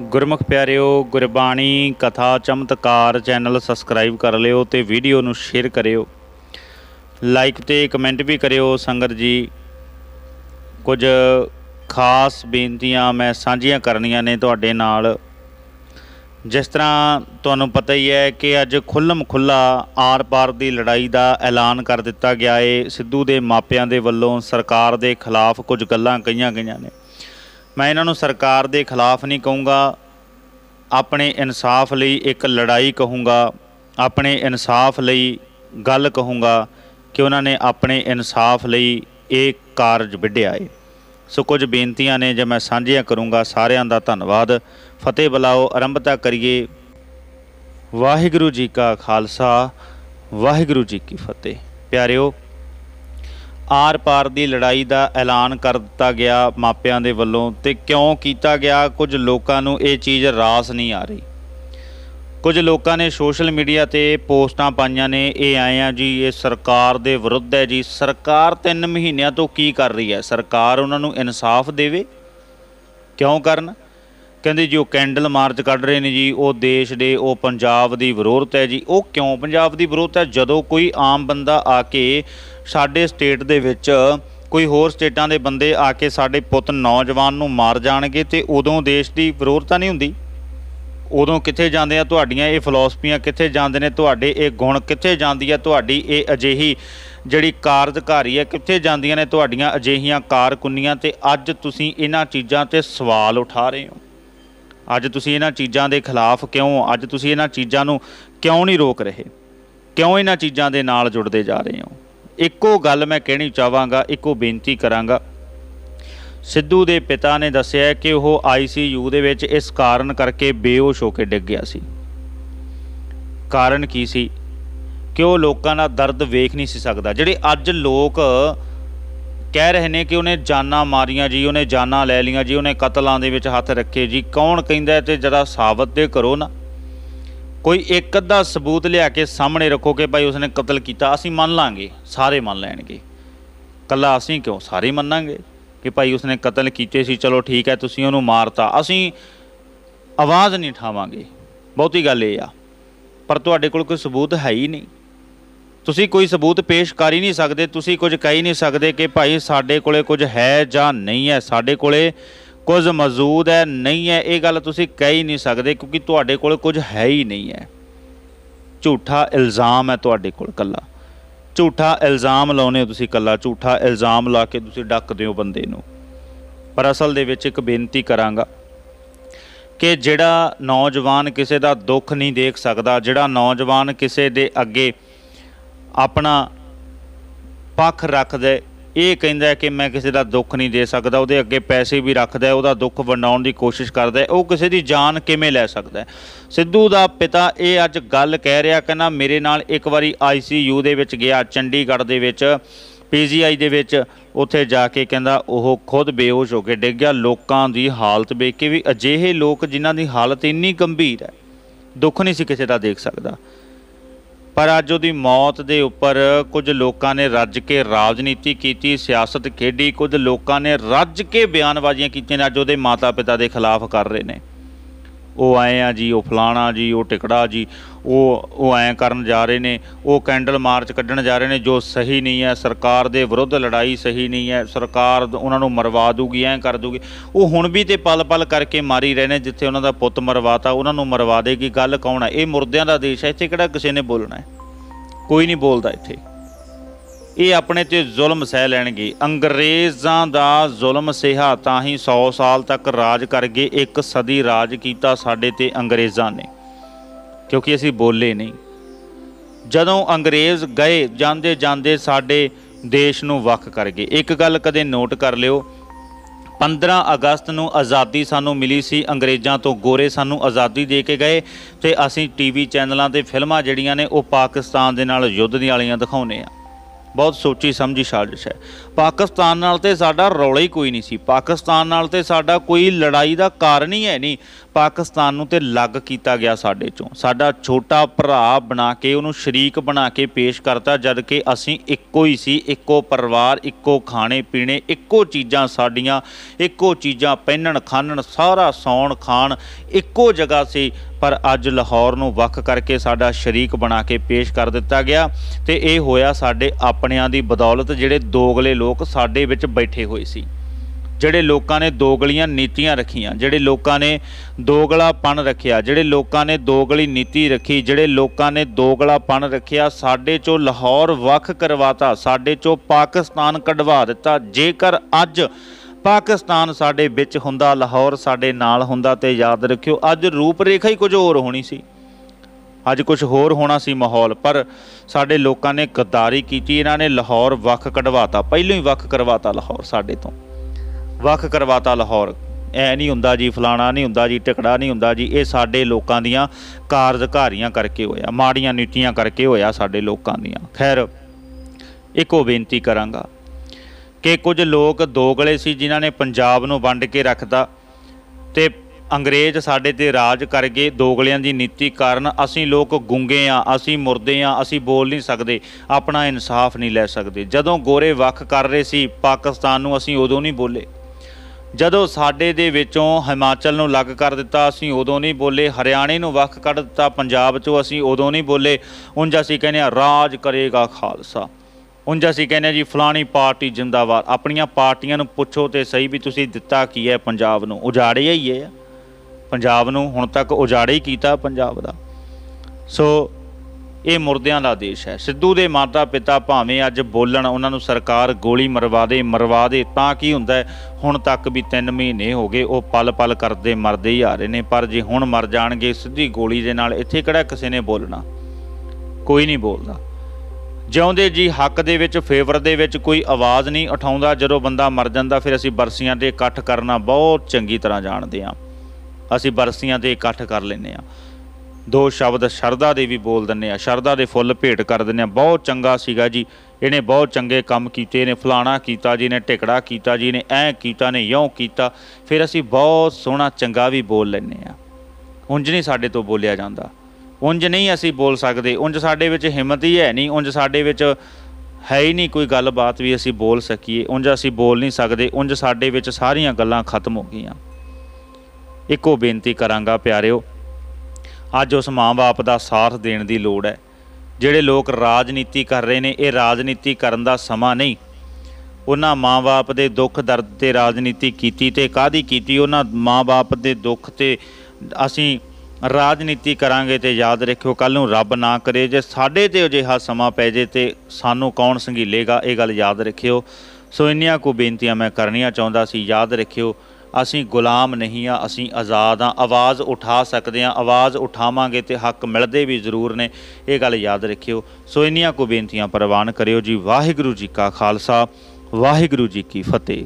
ਗੁਰਮੁਖ ਪਿਆਰਿਓ, ਗੁਰਬਾਣੀ ਕਥਾ ਚਮਤਕਾਰ ਚੈਨਲ ਸਬਸਕ੍ਰਾਈਬ ਕਰ ਲਿਓ ਤੇ ਵੀਡੀਓ ਨੂੰ ਸ਼ੇਅਰ ਕਰਿਓ। ਲਾਈਕ ਤੇ ਕਮੈਂਟ ਵੀ ਕਰਿਓ ਸੰਗਤ ਜੀ। ਕੁਝ ਖਾਸ ਬੇਨਤੀਆਂ ਮੈਂ ਸਾਂਝੀਆਂ ਕਰਨੀਆਂ ਨੇ ਤੁਹਾਡੇ ਨਾਲ। ਜਿਸ ਤਰ੍ਹਾਂ ਤੁਹਾਨੂੰ ਪਤਾ ਹੀ ਹੈ ਕਿ ਅੱਜ ਖੁੱਲਮ ਖੁੱਲਾ ਆਰ-ਪਾਰ ਦੀ ਲੜਾਈ ਦਾ ਐਲਾਨ ਕਰ ਦਿੱਤਾ ਗਿਆ ਏ। ਸਿੱਧੂ ਦੇ ਮਾਪਿਆਂ ਦੇ ਵੱਲੋਂ ਸਰਕਾਰ ਦੇ ਖਿਲਾਫ ਕੁਝ ਗੱਲਾਂ ਕਹੀਆਂ ਗਈਆਂ ਨੇ। ਮੈਂ ਇਹਨਾਂ ਨੂੰ ਸਰਕਾਰ ਦੇ ਖਿਲਾਫ ਨਹੀਂ ਕਹੂੰਗਾ। ਆਪਣੇ ਇਨਸਾਫ ਲਈ ਇੱਕ ਲੜਾਈ ਕਹੂੰਗਾ। ਆਪਣੇ ਇਨਸਾਫ ਲਈ ਗੱਲ ਕਹੂੰਗਾ ਕਿ ਉਹਨਾਂ ਨੇ ਆਪਣੇ ਇਨਸਾਫ ਲਈ ਇਹ ਕਾਰਜ ਵਿੱਢਿਆ ਏ। ਸੋ ਕੁਝ ਬੇਨਤੀਆਂ ਨੇ ਜੇ ਮੈਂ ਸਾਂਝੀਆਂ ਕਰੂੰਗਾ, ਸਾਰਿਆਂ ਦਾ ਧੰਨਵਾਦ। ਫਤਿਹ ਬੁਲਾਓ ਆਰੰਭਤਾ ਕਰੀਏ। ਵਾਹਿਗੁਰੂ ਜੀ ਕਾ ਖਾਲਸਾ, ਵਾਹਿਗੁਰੂ ਜੀ ਕੀ ਫਤਿਹ। ਪਿਆਰਿਓ ਆਰ ਪਾਰ ਦੀ ਲੜਾਈ ਦਾ ਐਲਾਨ ਕਰ ਦਿੱਤਾ ਗਿਆ ਮਾਪਿਆਂ ਦੇ ਵੱਲੋਂ ਤੇ ਕਿਉਂ ਕੀਤਾ ਗਿਆ? ਕੁਝ ਲੋਕਾਂ ਨੂੰ ਇਹ ਚੀਜ਼ ਰਾਸ ਨਹੀਂ ਆ ਰਹੀ। ਕੁਝ ਲੋਕਾਂ ਨੇ ਸੋਸ਼ਲ ਮੀਡੀਆ ਤੇ ਪੋਸਟਾਂ ਪਾਈਆਂ ਨੇ, ਇਹ ਆਏ ਆ ਜੀ, ਇਹ ਸਰਕਾਰ ਦੇ ਵਿਰੁੱਧ ਹੈ ਜੀ। ਸਰਕਾਰ 3 ਮਹੀਨਿਆਂ ਤੋਂ ਕੀ ਕਰ ਰਹੀ ਹੈ? ਸਰਕਾਰ ਉਹਨਾਂ ਨੂੰ ਇਨਸਾਫ ਦੇਵੇ? ਕਿਉਂ ਕਰਨ? ਕਹਿੰਦੇ ਜੀ, ਉਹ ਕੈਂਡਲ ਮਾਰਚ ਕੱਢ ਰਹੇ ਨੇ ਜੀ, ਉਹ ਦੇਸ਼ ਦੇ, ਉਹ ਪੰਜਾਬ ਦੀ ਵਿਰੋਧਤ ਹੈ ਜੀ। ਉਹ ਕਿਉਂ ਪੰਜਾਬ ਦੀ ਵਿਰੋਧਤਾ ਹੈ? ਜਦੋਂ ਕੋਈ ਆਮ ਬੰਦਾ ਆ ਕੇ ਸਾਡੇ ਸਟੇਟ ਦੇ ਵਿੱਚ ਕੋਈ ਹੋਰ ਸਟੇਟਾਂ ਦੇ ਬੰਦੇ ਆ ਕੇ ਸਾਡੇ ਪੁੱਤ ਨੌਜਵਾਨ ਨੂੰ ਮਾਰ ਜਾਣਗੇ ਤੇ ਉਦੋਂ ਦੇਸ਼ ਦੀ ਵਿਰੋਧਤਾ ਨਹੀਂ ਹੁੰਦੀ? ਉਦੋਂ ਕਿੱਥੇ ਜਾਂਦੇ ਆ ਤੁਹਾਡੀਆਂ ਇਹ ਫਿਲਾਸਫੀਆਂ ਕਿੱਥੇ ਜਾਂਦੇ ਨੇ ਤੁਹਾਡੇ ਇਹ ਗੁਣ, ਕਿੱਥੇ ਜਾਂਦੀ ਹੈ ਤੁਹਾਡੀ ਇਹ ਅਜਿਹੀ ਜਿਹੜੀ ਕਾਰਜਕਾਰੀ ਹੈ, ਕਿੱਥੇ ਜਾਂਦੀਆਂ ਨੇ ਤੁਹਾਡੀਆਂ ਅਜਿਹੀਆਂ ਕਾਰਕੁਨੀਆਂ ਤੇ ਅੱਜ ਤੁਸੀਂ ਇਹਨਾਂ ਚੀਜ਼ਾਂ ਤੇ ਸਵਾਲ ਉਠਾ ਰਹੇ ਹੋ? ਅੱਜ ਤੁਸੀਂ ਇਹਨਾਂ ਚੀਜ਼ਾਂ ਦੇ ਖਿਲਾਫ ਕਿਉਂ, ਅੱਜ ਤੁਸੀਂ ਇਹਨਾਂ ਚੀਜ਼ਾਂ ਨੂੰ ਕਿਉਂ ਨਹੀਂ ਰੋਕ ਰਹੇ? ਕਿਉਂ ਇਹਨਾਂ ਚੀਜ਼ਾਂ ਦੇ ਨਾਲ ਜੁੜਦੇ ਜਾ ਰਹੇ ਹੋ? ਇੱਕੋ ਗੱਲ ਮੈਂ ਕਹਿਣੀ ਚਾਹਾਂਗਾ, ਇੱਕੋ ਬੇਨਤੀ ਕਰਾਂਗਾ। ਸਿੱਧੂ ਦੇ ਪਿਤਾ ਨੇ ਦੱਸਿਆ ਕਿ ਉਹ ਆਈਸੀਯੂ ਦੇ ਵਿੱਚ ਇਸ ਕਾਰਨ ਕਰਕੇ ਬੇਹੋਸ਼ ਹੋ ਕੇ ਡਿੱਗ ਗਿਆ ਸੀ। ਕਾਰਨ ਕੀ ਸੀ? ਕਿ ਉਹ ਲੋਕਾਂ ਦਾ ਦਰਦ ਵੇਖ ਨਹੀਂ ਸੀ ਸਕਦਾ। ਜਿਹੜੇ ਅੱਜ ਲੋਕ ਕਹਿ ਰਹੇ ਨੇ ਕਿ ਉਹਨੇ ਜਾਨਾਂ ਮਾਰੀਆਂ ਜੀ, ਉਹਨੇ ਜਾਨਾਂ ਲੈ ਲੀਆਂ ਜੀ, ਉਹਨੇ ਕਤਲਾਂ ਦੇ ਵਿੱਚ ਹੱਥ ਰੱਖੇ ਜੀ। ਕੌਣ ਕਹਿੰਦਾ ਹੈ ਤੇ ਜਰਾ ਸਾਬਤ ਤੇ ਕਰੋ ਨਾ। ਕੋਈ ਇੱਕ ਅੱਧਾ ਸਬੂਤ ਲਿਆ ਕੇ ਸਾਹਮਣੇ ਰੱਖੋ ਕਿ ਭਾਈ ਉਸਨੇ ਕਤਲ ਕੀਤਾ, ਅਸੀਂ ਮੰਨ ਲਾਂਗੇ, ਸਾਰੇ ਮੰਨ ਲੈਣਗੇ। ਕੱਲਾ ਅਸੀਂ ਕਿਉਂ? ਸਾਰੇ ਮੰਨਾਂਗੇ ਕਿ ਭਾਈ ਉਸਨੇ ਕਤਲ ਕੀਤੇ ਸੀ, ਚਲੋ ਠੀਕ ਹੈ, ਤੁਸੀਂ ਉਹਨੂੰ ਮਾਰਤਾ। ਅਸੀਂ ਆਵਾਜ਼ ਨਹੀਂ ਠਾਵਾਂਗੇ ਬਹੁਤੀ ਗੱਲ ਇਹ ਆ। ਪਰ ਤੁਹਾਡੇ ਕੋਲ ਕੋਈ ਸਬੂਤ ਹੈ ਹੀ ਨਹੀਂ। ਤੁਸੀਂ ਕੋਈ ਸਬੂਤ ਪੇਸ਼ ਕਰ ਹੀ ਨਹੀਂ ਸਕਦੇ, ਤੁਸੀਂ ਕੁਝ ਕਹਿ ਹੀ ਨਹੀਂ ਸਕਦੇ ਕਿ ਭਾਈ ਸਾਡੇ ਕੋਲੇ ਕੁਝ ਹੈ ਜਾਂ ਨਹੀਂ ਹੈ। ਸਾਡੇ ਕੋਲੇ ਕੁਝ ਮੌਜੂਦ ਹੈ, ਨਹੀਂ ਹੈ। ਇਹ ਗੱਲ ਤੁਸੀਂ ਕਹਿ ਹੀ ਨਹੀਂ ਸਕਦੇ ਕਿਉਂਕਿ ਤੁਹਾਡੇ ਕੋਲ ਕੁਝ ਹੈ ਹੀ ਨਹੀਂ ਹੈ। ਝੂਠਾ ਇਲਜ਼ਾਮ ਹੈ ਤੁਹਾਡੇ ਕੋਲ ਕੱਲਾ ਝੂਠਾ ਇਲਜ਼ਾਮ ਲਾਉਨੇ ਹੋ ਤੁਸੀਂ ਕੱਲਾ ਝੂਠਾ ਇਲਜ਼ਾਮ ਲਾ ਕੇ ਤੁਸੀਂ ਡੱਕਦੇ ਹੋ ਬੰਦੇ ਨੂੰ। ਪਰ ਅਸਲ ਦੇ ਵਿੱਚ ਇੱਕ ਬੇਨਤੀ ਕਰਾਂਗਾ ਕਿ ਜਿਹੜਾ ਨੌਜਵਾਨ ਕਿਸੇ ਦਾ ਦੁੱਖ ਨਹੀਂ ਦੇਖ ਸਕਦਾ, ਜਿਹੜਾ ਨੌਜਵਾਨ ਕਿਸੇ ਦੇ ਅੱਗੇ ਆਪਣਾ ਪੱਖ ਰੱਖਦਾ ਇਹ ਕਹਿੰਦਾ ਕਿ ਮੈਂ ਕਿਸੇ ਦਾ ਦੁੱਖ ਨਹੀਂ ਦੇ ਸਕਦਾ, ਉਹਦੇ ਅੱਗੇ ਪੈਸੇ ਵੀ ਰੱਖਦਾ ਉਹਦਾ ਦੁੱਖ ਵੰਡਾਉਣ ਦੀ ਕੋਸ਼ਿਸ਼ ਕਰਦਾ ਉਹ ਕਿਸੇ ਦੀ ਜਾਨ ਕਿਵੇਂ ਲੈ ਸਕਦਾ ਸਿੱਧੂ ਦਾ ਪਿਤਾ ਇਹ ਅੱਜ ਗੱਲ ਕਹਿ ਰਿਹਾ, ਕਹਿੰਦਾ ਮੇਰੇ ਨਾਲ ਇੱਕ ਵਾਰੀ ਆਈਸੀਯੂ ਦੇ ਵਿੱਚ ਗਿਆ, ਚੰਡੀਗੜ੍ਹ ਦੇ ਵਿੱਚ ਪੀਜੀਆਈ ਦੇ ਵਿੱਚ। ਉੱਥੇ ਜਾ ਕੇ ਕਹਿੰਦਾ ਉਹ ਖੁਦ ਬੇਹੋਸ਼ ਹੋ ਕੇ ਡਿੱਗ ਗਿਆ। ਲੋਕਾਂ ਦੀ ਹਾਲਤ ਵੇਖ ਕੇ ਵੀ ਅਜਿਹੇ ਲੋਕ ਜਿਨ੍ਹਾਂ ਦੀ ਹਾਲਤ ਇੰਨੀ ਗੰਭੀਰ ਹੈ, ਦੁੱਖ ਨਹੀਂ ਸੀ ਕਿਸੇ ਦਾ ਦੇਖ ਸਕਦਾ। ਪਰ ਅੱਜ ਉਹਦੀ ਮੌਤ ਦੇ ਉੱਪਰ ਕੁਝ ਲੋਕਾਂ ਨੇ ਰੱਜ ਕੇ ਰਾਜਨੀਤੀ ਕੀਤੀ, ਸਿਆਸਤ ਖੇਡੀ, ਕੁਝ ਲੋਕਾਂ ਨੇ ਰੱਜ ਕੇ ਬਿਆਨਬਾਜ਼ੀਆਂ ਕੀਤੀਆਂ ਨੇ, ਅੱਜ ਉਹਦੇ ਮਾਤਾ-ਪਿਤਾ ਦੇ ਖਿਲਾਫ ਕਰ ਰਹੇ ਨੇ। ਉਹ ਆਏ ਆ ਜੀ, ਉਹ ਫਲਾਣਾ ਜੀ, ਉਹ ਟਿਕੜਾ ਜੀ, ਉਹ ਉਹ ਐਂ ਕਰਨ ਜਾ ਰਹੇ ਨੇ, ਉਹ ਕੈਂਡਲ ਮਾਰਚ ਕੱਢਣ ਜਾ ਰਹੇ ਨੇ, ਜੋ ਸਹੀ ਨਹੀਂ ਹੈ, ਸਰਕਾਰ ਦੇ ਵਿਰੁੱਧ ਲੜਾਈ ਸਹੀ ਨਹੀਂ ਹੈ, ਸਰਕਾਰ ਉਹਨਾਂ ਨੂੰ ਮਰਵਾ ਦੂਗੀ, ਐਂ ਕਰ ਦੂਗੀ। ਉਹ ਹੁਣ ਵੀ ਤੇ ਪਲ-ਪਲ ਕਰਕੇ ਮਾਰੀ ਰਹੇ ਨੇ, ਜਿੱਥੇ ਉਹਨਾਂ ਦਾ ਪੁੱਤ ਮਰਵਾਤਾ, ਉਹਨਾਂ ਨੂੰ ਮਰਵਾ ਦੇਗੀ, ਗੱਲ ਕੌਣ ਹੈ? ਇਹ ਮੁਰਦਿਆਂ ਦਾ ਦੇਸ਼ ਹੈ, ਇੱਥੇ ਕਿਹੜਾ ਕਿਸੇ ਨੇ ਬੋਲਣਾ ਹੈ? ਕੋਈ ਨਹੀਂ ਬੋਲਦਾ ਇੱਥੇ। ਇਹ ਆਪਣੇ ਤੇ ਜ਼ੁਲਮ ਸਹਿ ਲੈਣਗੇ। ਅੰਗਰੇਜ਼ਾਂ ਦਾ ਜ਼ੁਲਮ ਸਿਹਾ ਤਾਂ ਹੀ 100 ਸਾਲ ਤੱਕ ਰਾਜ ਕਰ ਗਏ। ਇੱਕ ਸਦੀ ਰਾਜ ਕੀਤਾ ਸਾਡੇ ਤੇ ਅੰਗਰੇਜ਼ਾਂ ਨੇ। ਕਿਉਂਕਿ ਅਸੀਂ ਬੋਲੇ ਨਹੀਂ। ਜਦੋਂ ਅੰਗਰੇਜ਼ ਗਏ ਜਾਂਦੇ ਜਾਂਦੇ ਸਾਡੇ ਦੇਸ਼ ਨੂੰ ਵੱਖ ਕਰ ਗਏ। ਇੱਕ ਗੱਲ ਕਦੇ ਨੋਟ ਕਰ ਲਿਓ। 15 ਅਗਸਤ ਨੂੰ ਆਜ਼ਾਦੀ ਸਾਨੂੰ ਮਿਲੀ ਸੀ। ਅੰਗਰੇਜ਼ਾਂ ਤੋਂ ਗੋਰੇ ਸਾਨੂੰ ਆਜ਼ਾਦੀ ਦੇ ਕੇ ਗਏ ਤੇ ਅਸੀਂ ਟੀਵੀ ਚੈਨਲਾਂ ਤੇ ਫਿਲਮਾਂ ਜਿਹੜੀਆਂ ਨੇ ਉਹ ਪਾਕਿਸਤਾਨ ਦੇ ਨਾਲ ਯੁੱਧ ਦੀਆਂ ਵਾਲੀਆਂ ਦਿਖਾਉਨੇ ਆ ਬਹੁਤ ਸੋਚੀ ਸਮਝੀ ਸਾਜ਼ਿਸ਼ ਹੈ। ਪਾਕਿਸਤਾਨ ਨਾਲ ਤੇ ਸਾਡਾ ਰੌਲਾ ਹੀ ਕੋਈ ਨਹੀਂ ਸੀ। ਪਾਕਿਸਤਾਨ ਨਾਲ ਤੇ ਸਾਡਾ ਕੋਈ ਲੜਾਈ ਦਾ ਕਾਰਨ ਹੀ ਹੈ ਨਹੀਂ। ਪਾਕਿਸਤਾਨ ਨੂੰ ਤੇ ਲੱਗ ਕੀਤਾ ਗਿਆ ਸਾਡੇ ਚੋਂ। ਸਾਡਾ ਛੋਟਾ ਭਰਾ ਬਣਾ ਕੇ, ਉਹਨੂੰ ਸ਼ਰੀਕ ਬਣਾ ਕੇ ਪੇਸ਼ ਕਰਤਾ, ਜਦ ਕਿ ਅਸੀਂ ਇੱਕੋ ਹੀ ਸੀ। ਇੱਕੋ ਪਰਿਵਾਰ, ਇੱਕੋ ਖਾਣੇ ਪੀਣੇ, ਇੱਕੋ ਚੀਜ਼ਾਂ ਸਾਡੀਆਂ, ਇੱਕੋ ਚੀਜ਼ਾਂ ਪਹਿਨਣ ਖਾਨਣ ਸਾਰਾ ਸੌਣ, ਖਾਣ, ਇੱਕੋ ਜਗ੍ਹਾ ਸੀ। ਪਰ ਅੱਜ ਲਾਹੌਰ ਨੂੰ ਵੱਖ ਕਰਕੇ ਸਾਡਾ ਸ਼ਰੀਕ ਬਣਾ ਕੇ ਪੇਸ਼ ਕਰ ਦਿੱਤਾ ਗਿਆ ਤੇ ਇਹ ਹੋਇਆ ਸਾਡੇ ਆਪਣਿਆਂ ਦੀ ਬਦੌਲਤ ਜਿਹੜੇ ਦੋਗਲੇ ਲੋਕ ਸਾਡੇ ਵਿੱਚ ਬੈਠੇ ਹੋਏ ਸੀ। ਜਿਹੜੇ ਲੋਕਾਂ ਨੇ ਦੋਗਲੀਆਂ ਨੀਤੀਆਂ ਰੱਖੀਆਂ, ਜਿਹੜੇ ਲੋਕਾਂ ਨੇ ਦੋਗਲਾਪਣ ਰੱਖਿਆ, ਜਿਹੜੇ ਲੋਕਾਂ ਨੇ ਦੋਗਲੀ ਨੀਤੀ ਰੱਖੀ, ਜਿਹੜੇ ਲੋਕਾਂ ਨੇ ਦੋਗਲਾਪਣ ਰੱਖਿਆ, ਸਾਡੇ ਚੋਂ ਲਾਹੌਰ ਵੱਖ ਕਰਵਾਤਾ, ਸਾਡੇ ਚੋਂ ਪਾਕਿਸਤਾਨ ਕਢਵਾ ਦਿੱਤਾ। ਜੇਕਰ ਅੱਜ ਪਾਕਿਸਤਾਨ ਸਾਡੇ ਵਿੱਚ ਹੁੰਦਾ, ਲਾਹੌਰ ਸਾਡੇ ਨਾਲ ਹੁੰਦਾ ਤੇ ਯਾਦ ਰੱਖਿਓ, ਅੱਜ ਰੂਪ ਰੇਖਾ ਹੀ ਕੁਝ ਹੋਰ ਹੋਣੀ ਸੀ। ਅੱਜ ਕੁਝ ਹੋਰ ਹੋਣਾ ਸੀ ਮਾਹੌਲ, ਪਰ ਸਾਡੇ ਲੋਕਾਂ ਨੇ ਗੱਦਾਰੀ ਕੀਤੀ, ਇਹਨਾਂ ਨੇ ਲਾਹੌਰ ਵੱਖ ਕਢਵਾਤਾ, ਪਹਿਲਾਂ ਹੀ ਵੱਖ ਕਰਵਾਤਾ ਲਾਹੌਰ ਸਾਡੇ ਤੋਂ। ਵੱਖ ਕਰਵਾਤਾ ਲਾਹੌਰ, ਐ ਨਹੀਂ ਹੁੰਦਾ ਜੀ, ਫਲਾਣਾ ਨਹੀਂ ਹੁੰਦਾ ਜੀ, ਟਿਕੜਾ ਨਹੀਂ ਹੁੰਦਾ ਜੀ, ਇਹ ਸਾਡੇ ਲੋਕਾਂ ਦੀਆਂ ਕਾਰਜਕਾਰੀਆਂ ਕਰਕੇ ਹੋਇਆ, ਮਾੜੀਆਂ ਨੀਤੀਆਂ ਕਰਕੇ ਹੋਇਆ ਸਾਡੇ ਲੋਕਾਂ ਦੀਆਂ। ਖੈਰ, ਇੱਕੋ ਬੇਨਤੀ ਕਰਾਂਗਾ ਕਿ ਕੁਝ ਲੋਕ ਦੋਗਲੇ ਸੀ ਜਿਨ੍ਹਾਂ ਨੇ ਪੰਜਾਬ ਨੂੰ ਵੰਡ ਕੇ ਰੱਖਦਾ ਤੇ ਅੰਗਰੇਜ਼ ਸਾਡੇ ਤੇ ਰਾਜ ਕਰ ਗਏ ਦੋਗਲਿਆਂ ਦੀ ਨੀਤੀ ਕਾਰਨ। ਅਸੀਂ ਲੋਕ ਗੁੰਗੇ ਆ, ਅਸੀਂ ਮੁਰਦੇ ਆ, ਅਸੀਂ ਬੋਲ ਨਹੀਂ ਸਕਦੇ, ਆਪਣਾ ਇਨਸਾਫ ਨਹੀਂ ਲੈ ਸਕਦੇ। ਜਦੋਂ ਗੋਰੇ ਵੱਖ ਕਰ ਰਹੇ ਸੀ ਪਾਕਿਸਤਾਨ ਨੂੰ, ਅਸੀਂ ਉਦੋਂ ਨਹੀਂ ਬੋਲੇ। ਜਦੋਂ ਸਾਡੇ ਦੇ ਵਿੱਚੋਂ ਹਿਮਾਚਲ ਨੂੰ ਅਲੱਗ ਕਰ ਦਿੱਤਾ, ਅਸੀਂ ਉਦੋਂ ਨਹੀਂ ਬੋਲੇ। ਹਰਿਆਣੇ ਨੂੰ ਵੱਖ ਕੱਢ ਦਿੱਤਾ, ਪੰਜਾਬ 'ਚੋਂ ਅਸੀਂ ਉਦੋਂ ਨਹੀਂ ਬੋਲੇ। ਉਂਝ ਅਸੀਂ ਕਹਿੰਦੇ ਆ, ਰਾਜ ਕਰੇਗਾ ਖਾਲਸਾ। ਉਂਝ ਅਸੀਂ ਕਹਿੰਦੇ ਹਾਂ ਜੀ, ਫਲਾਣੀ ਪਾਰਟੀ ਜਿੰਦਾਬਾਦ। ਆਪਣੀਆਂ ਪਾਰਟੀਆਂ ਨੂੰ ਪੁੱਛੋ ਤੇ ਸਹੀ ਵੀ ਤੁਸੀਂ ਦਿੱਤਾ ਕੀ ਹੈ ਪੰਜਾਬ ਨੂੰ। ਉਜਾੜਿਆ ਹੀ ਹੈ ਪੰਜਾਬ ਨੂੰ ਹੁਣ ਤੱਕ ਉਜਾੜੇ ਹੀ ਕੀਤਾ ਪੰਜਾਬ ਦਾ। ਸੋ ਇਹ ਮੁਰਦਿਆਂ ਦਾ ਦੇਸ਼ ਹੈ। ਸਿੱਧੂ ਦੇ ਮਾਤਾ ਪਿਤਾ ਭਾਵੇਂ ਅੱਜ ਬੋਲਣ, ਉਹਨਾਂ ਨੂੰ ਸਰਕਾਰ ਗੋਲੀ ਮਰਵਾ ਦੇ ਮਰਵਾ ਦੇ ਤਾਂ ਕੀ ਹੁੰਦਾ ਹੁਣ ਤੱਕ ਵੀ 3 ਮਹੀਨੇ ਹੋ ਗਏ, ਉਹ ਪਲ ਪਲ ਕਰਦੇ ਮਰਦੇ ਹੀ ਆ ਰਹੇ ਨੇ। ਪਰ ਜੇ ਹੁਣ ਮਰ ਜਾਣਗੇ, ਸਿੱਧੀ ਗੋਲੀ ਦੇ ਨਾਲ ਇੱਥੇ ਕਿਹੜਾ ਕਿਸੇ ਨੇ ਬੋਲਣਾ? ਕੋਈ ਨਹੀਂ ਬੋਲਦਾ। ਜਿਉਂਦੇ ਜੀ ਹੱਕ ਦੇ ਵਿੱਚ, ਫੇਵਰ ਦੇ ਵਿੱਚ ਕੋਈ ਆਵਾਜ਼ ਨਹੀਂ ਉਠਾਉਂਦਾ। ਜਦੋਂ ਬੰਦਾ ਮਰ ਜਾਂਦਾ, ਫਿਰ ਅਸੀਂ ਬਰਸੀਆਂ ਤੇ ਇਕੱਠ ਕਰਨਾ ਬਹੁਤ ਚੰਗੀ ਤਰ੍ਹਾਂ ਜਾਣਦੇ ਹਾਂ। ਅਸੀਂ ਬਰਸੀਆਂ ਤੇ ਇਕੱਠ ਕਰ ਲੈਂਦੇ ਹਾਂ। ਦੋ ਸ਼ਬਦ ਸ਼ਰਦਾ ਦੇ ਵੀ ਬੋਲ ਦਿੰਨੇ ਆ ਸ਼ਰਦਾ ਦੇ ਫੁੱਲ ਭੇਟ ਕਰ ਦਿੰਨੇ ਆ ਬਹੁਤ ਚੰਗਾ ਸੀਗਾ ਜੀ। ਇਹਨੇ ਬਹੁਤ ਚੰਗੇ ਕੰਮ ਕੀਤੇ। ਨੇ ਫਲਾਣਾ ਕੀਤਾ ਜੀ ਨੇ ਟਿਕੜਾ ਕੀਤਾ ਜੀ ਨੇ ਐ ਕੀਤਾ ਨੇ ਯੋਂ ਕੀਤਾ। ਫਿਰ ਅਸੀਂ ਬਹੁਤ ਸੋਹਣਾ, ਚੰਗਾ ਵੀ ਬੋਲ ਲੈਂਦੇ ਆ ਉਂਝ ਨਹੀਂ ਸਾਡੇ ਤੋਂ ਬੋਲਿਆ ਜਾਂਦਾ। ਉਂਝ ਨਹੀਂ ਅਸੀਂ ਬੋਲ ਸਕਦੇ। ਉਂਝ ਸਾਡੇ ਵਿੱਚ ਹਿੰਮਤ ਹੀ ਹੈ ਨਹੀਂ। ਉਂਝ ਸਾਡੇ ਵਿੱਚ ਹੈ ਹੀ ਨਹੀਂ ਕੋਈ ਗੱਲਬਾਤ ਵੀ ਅਸੀਂ ਬੋਲ ਸਕੀਏ। ਉਂਝ ਅਸੀਂ ਬੋਲ ਨਹੀਂ ਸਕਦੇ। ਉਂਝ ਸਾਡੇ ਵਿੱਚ ਸਾਰੀਆਂ ਗੱਲਾਂ ਖਤਮ ਹੋ ਗਈਆਂ। ਇੱਕੋ ਬੇਨਤੀ ਕਰਾਂਗਾ ਪਿਆਰਿਓ, ਅੱਜ ਉਸ ਮਾਂ-ਬਾਪ ਦਾ ਸਾਥ ਦੇਣ ਦੀ ਲੋੜ ਹੈ। ਜਿਹੜੇ ਲੋਕ ਰਾਜਨੀਤੀ ਕਰ ਰਹੇ ਨੇ, ਇਹ ਰਾਜਨੀਤੀ ਕਰਨ ਦਾ ਸਮਾਂ ਨਹੀਂ। ਉਹਨਾਂ ਮਾਂ-ਬਾਪ ਦੇ ਦੁੱਖ ਦਰਦ ਤੇ ਰਾਜਨੀਤੀ ਕੀਤੀ ਤੇ ਕਾਦੀ ਕੀਤੀ? ਉਹਨਾਂ ਮਾਂ-ਬਾਪ ਦੇ ਦੁੱਖ ਤੇ ਅਸੀਂ ਰਾਜਨੀਤੀ ਕਰਾਂਗੇ ਤੇ ਯਾਦ ਰੱਖਿਓ ਕੱਲ ਨੂੰ ਰੱਬ ਨਾ ਕਰੇ, ਜੇ ਸਾਡੇ ਤੇ ਅਜਿਹਾ ਸਮਾਂ ਪੈ ਜੇ ਤੇ ਸਾਨੂੰ ਕੌਣ ਸੰਗੀਲੇਗਾ ਇਹ ਗੱਲ ਯਾਦ ਰੱਖਿਓ। ਸੋ ਇੰਨੀਆਂ ਕੋ ਬੇਨਤੀਆਂ ਮੈਂ ਕਰਨੀਆਂ ਚਾਹੁੰਦਾ ਸੀ, ਯਾਦ ਰੱਖਿਓ, ਅਸੀਂ ਗੁਲਾਮ ਨਹੀਂ ਆ ਅਸੀਂ ਆਜ਼ਾਦ ਆ ਆਵਾਜ਼ ਉਠਾ ਸਕਦੇ ਆ ਆਵਾਜ਼ ਉਠਾਵਾਂਗੇ ਤੇ ਹੱਕ ਮਿਲਦੇ ਵੀ ਜ਼ਰੂਰ ਨੇ, ਇਹ ਗੱਲ ਯਾਦ ਰੱਖਿਓ। ਸੋ ਇੰਨੀਆਂ ਕੋ ਬੇਨਤੀਆਂ ਪ੍ਰਵਾਨ ਕਰਿਓ ਜੀ, ਵਾਹਿਗੁਰੂ ਜੀ ਕਾ ਖਾਲਸਾ, ਵਾਹਿਗੁਰੂ ਜੀ ਕੀ ਫਤਿਹ।